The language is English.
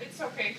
It's okay.